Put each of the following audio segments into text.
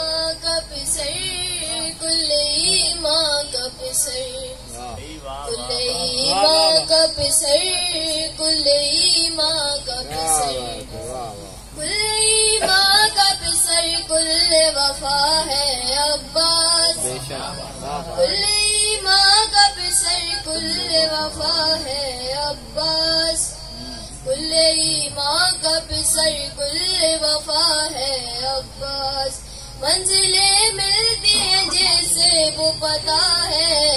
ماں کا پسر کلئی ماں کا پسر۔ کلئی ماں کا پسر کلئی ماں کا پسر۔ کلئی ماں کا پسر، کل وفا ہے عباس۔ کلئی ماں کا پسر، کل وفا ہے عباس۔ کلئی ماں کا پسر، کل وفا ہے عباس۔ منزلیں ملتی ہیں جیسے وہ پتا ہے۔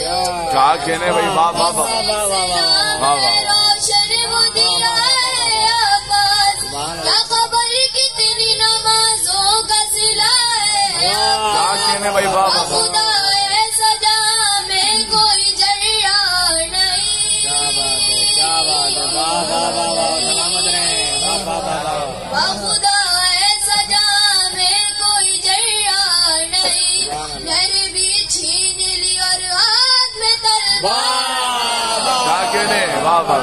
کیا کہنے بھائی؟ واہ واہ واہ واہ واہ روشن وہ دیا ہے کیا خبر کتنی نمازوں کا سلا ہے؟ کیا کہنے بھائی؟ واہ واہ۔ کہنے واہ واہ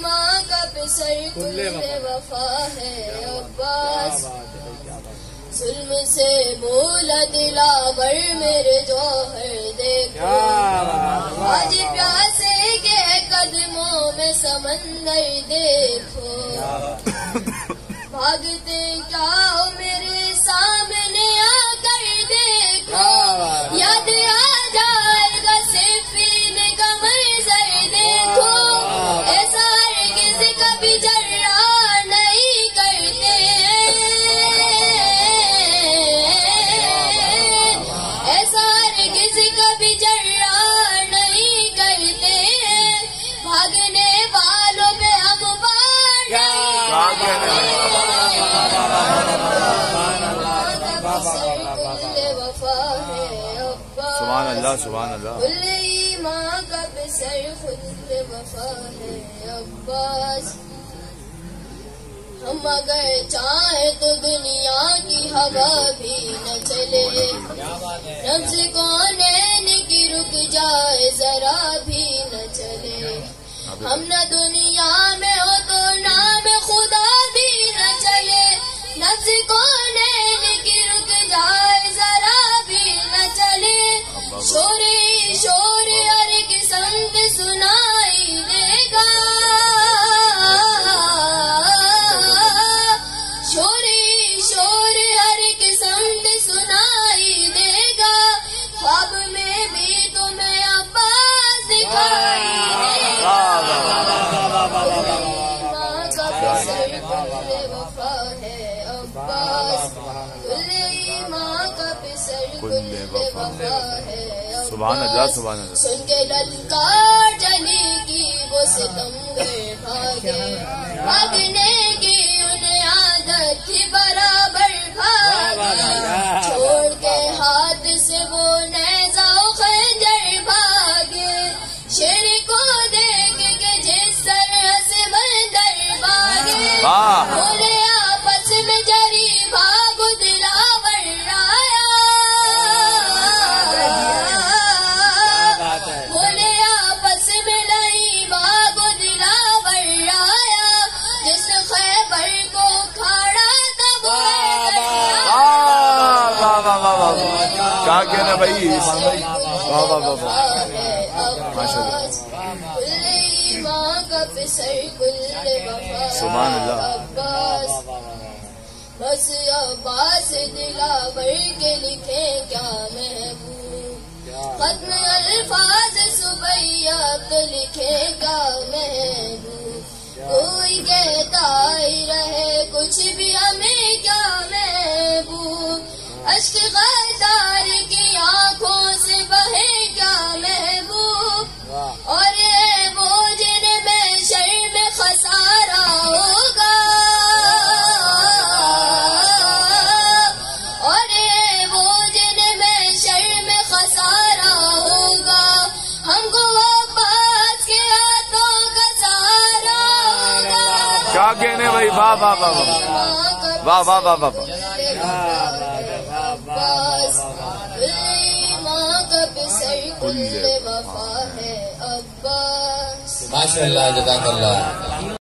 ماں کا پسر کل وفا ہے عباس ظلم سے بولا دلاور میرے جوہر دیکھو آج پیاسے کے قدموں میں سمندر دیکھو بھاگتے کیا ہو میرے سبحان اللہ سبحان اللہ۔ ماں کا بسر خود وفا ہے عباس۔ ہم اگر چاہیں تو دنیا کی ہوا بھی نہ چلے۔ نفس کون کی رک جائے، ذرا بھی نہ چلے۔ ہم نہ دنیا میں ہو تو نام خدا بھی نہ چلے۔ نفس listen up. کل وفا سبحان اللہ سبحان اللہ۔ سن کے للکار جلی کی وہ ستمگر بھاگے بھاگنے کی انہیں عادت تھی برابر بھاگے چھوڑ کے ہاتھ سے وہ نیزا کیا کہنے بھائی واہ واہ واہ واہ ماشاء اللہ سبحان اللہ۔ بس عباس دلاور کے لکھے کیا محبوب؟ ختم الفاظ صبح لکھے گا محبوب؟ کوئی کہتا ہی رہے کچھ بھی ہمیں کیا محبوب؟ اشک غدار کی آنکھوں سے بہے کیا محبوب اور اے وہ جن میں خسارا ہوگا۔ اور اے وہ جن میں خسارا ہوگا۔ ہم کو واپس کے ہاتھوں کا سہارا ہوگا۔ کیا کہنے بھائی؟ واہ واہ واہ واہ واہ واہ واہ واہ کل وفا ہے۔ عباس ماشاء اللہ جزاک اللہ۔